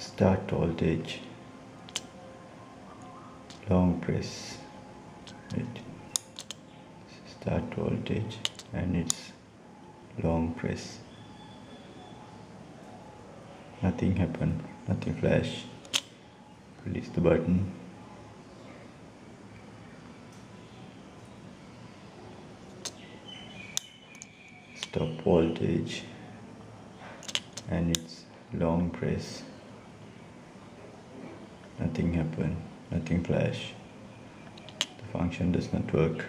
start voltage. Long press. It start voltage and it's long press. Nothing happened nothing flash. Release the button. Stop voltage. And it's long press nothing happened. Nothing flash the function does not work